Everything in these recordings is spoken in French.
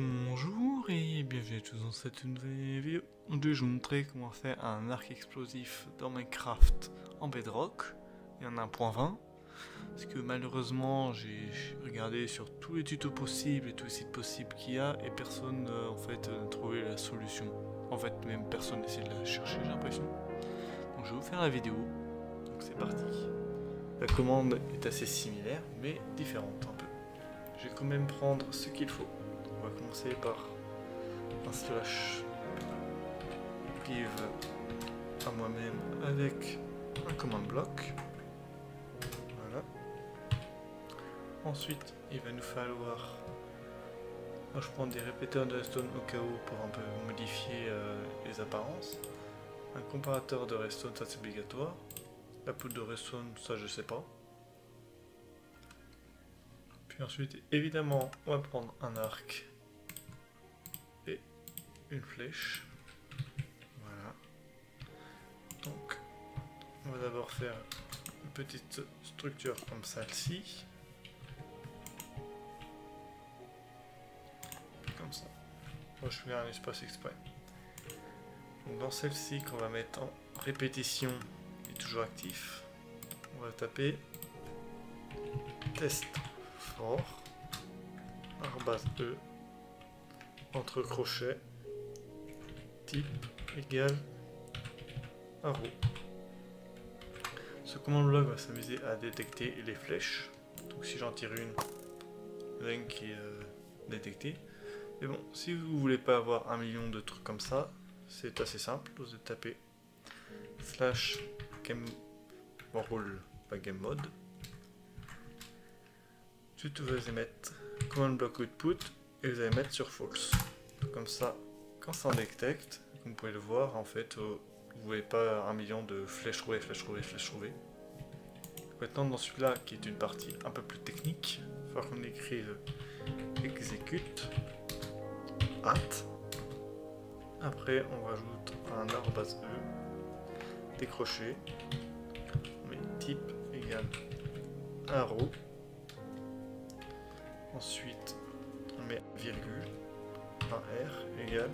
Bonjour et bienvenue à tous dans cette nouvelle vidéo. Aujourd'hui je vais vous montrer comment faire un arc explosif dans Minecraft en Bedrock et en 1.20 parce que malheureusement j'ai regardé sur tous les tutos possibles et tous les sites possibles qu'il y a et personne euh, en fait n'a trouvé la solution. En fait même personne n'essaie de la chercher j'ai l'impression. Donc je vais vous faire la vidéo. Donc c'est parti. La commande est assez similaire mais différente un peu. Je vais quand même prendre ce qu'il faut. Va commencer par un slash give à moi-même avec un command block. Voilà. Ensuite, il va nous falloir. Moi, je prends des répéteurs de redstone au cas où pour un peu modifier euh, les apparences. Un comparateur de redstone, ça c'est obligatoire. La poudre de redstone, ça je sais pas. Puis ensuite, évidemment, on va prendre un arc une flèche. Voilà. Donc, on va d'abord faire une petite structure comme celle-ci. Comme ça. Moi, je fais un espace exprès. Donc, dans celle-ci qu'on va mettre en répétition et toujours actif, on va taper test for arrobas e entre crochets type égal arrow. Ce command block va s'amuser à détecter les flèches. Donc si j'en tire une, rien qui est euh, détecté. Mais bon, si vous voulez pas avoir un million de trucs comme ça, c'est assez simple. Vous tapez slash game roll, pas game mode. Ensuite, vous allez mettre command block output et vous allez mettre sur false. Comme ça, quand ça en comme vous pouvez le voir, en fait, euh, vous voyez pas un million de flèches roulées, flèches roulées, flèches roulées. Maintenant, dans celui-là, qui est une partie un peu plus technique, il va qu'on écrive execute at. Après, on rajoute un arrobas e décroché. On met type égale arrow. Ensuite, on met virgule, un R égale.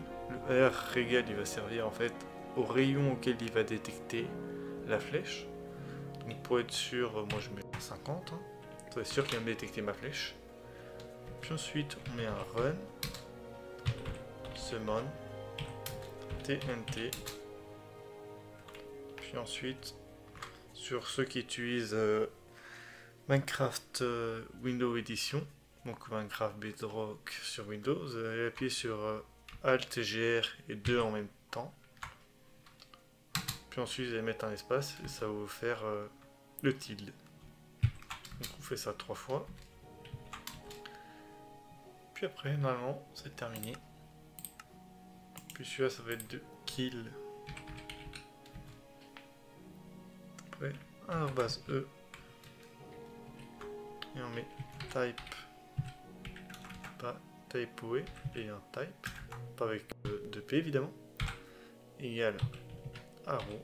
Le R égale, il va servir en fait au rayon auquel il va détecter la flèche. Donc pour être sûr, moi je mets 50, hein, pour être sûr qu'il va me détecter ma flèche. Puis ensuite, on met un run, summon, TNT. Puis ensuite, sur ceux qui utilisent euh, Minecraft euh, Windows Edition, donc Minecraft Bedrock sur Windows, vous allez appuyer sur euh, Alt, GR et 2 en même temps. Puis ensuite vous allez mettre un espace et ça va vous faire euh, le tilde. Donc on fait ça trois fois. Puis après, normalement, c'est terminé. Puis celui-là, ça va être de kill. Après, un base E. Et on met type type OE et un type, pas avec euh, de P évidemment, égal arrow.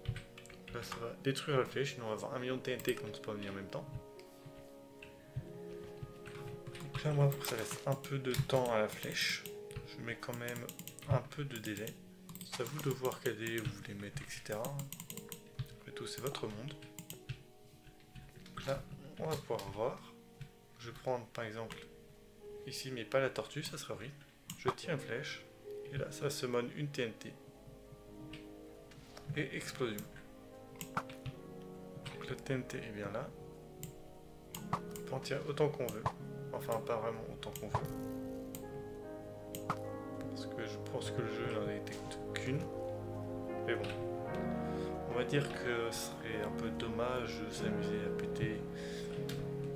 Là ça va détruire la flèche, sinon on va avoir un million de TNT qui vont spawner en même temps. Donc là moi pour que ça laisse un peu de temps à la flèche, je mets quand même un peu de délai. C'est à vous de voir quel délai vous voulez mettre, etc. Après tout c'est votre monde. Là on va pouvoir voir. Je vais prendre par exemple Ici, mais pas la tortue, ça sera horrible. Je tire une flèche. Et là, ça monne une TNT. Et explosion. Donc la TNT est bien là. On peut en tirer autant qu'on veut. Enfin, pas vraiment autant qu'on veut. Parce que je pense que le jeu n'en détecte qu'une. Mais bon. On va dire que ce serait un peu dommage de s'amuser à péter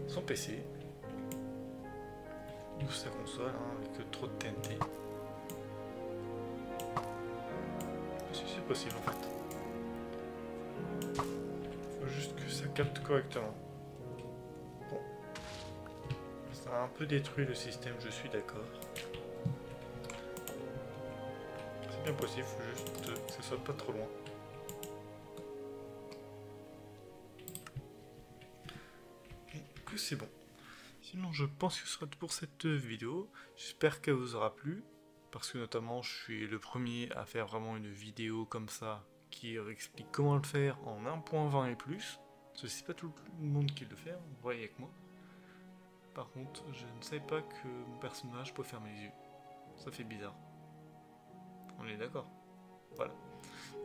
son PC ou sa console hein, avec trop de TNT. C'est possible en fait. Faut juste que ça capte correctement. Bon. Ça a un peu détruit le système, je suis d'accord. C'est bien possible, faut juste que ça soit pas trop loin. Que c'est bon? Sinon, je pense que ce sera tout pour cette vidéo. J'espère qu'elle vous aura plu. parce que notamment je suis le premier à faire vraiment une vidéo comme ça qui explique comment le faire en 1.20 et plus. Ce n'est pas tout le monde qui le fait, hein, vous voyez avec moi. Par contre, je ne sais pas que mon personnage peut fermer les yeux. Ça fait bizarre. On est d'accord Voilà.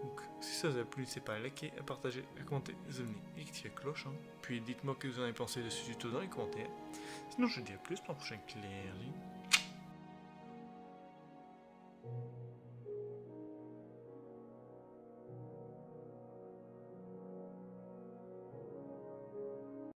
Donc, si ça vous a plu, n'hésitez pas à liker, à partager, à commenter, à vous abonner et activer la cloche. Hein. Puis dites-moi que vous en avez pensé de ce tuto dans les commentaires. Sinon, je vous dis à plus pour un prochain clair.